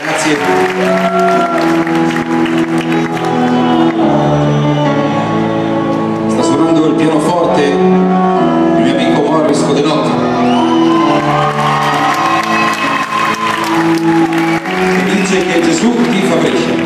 Grazie. Sta suonando il pianoforte il mio amico Morris Codenotti. Che dice che Gesù ti favorisce.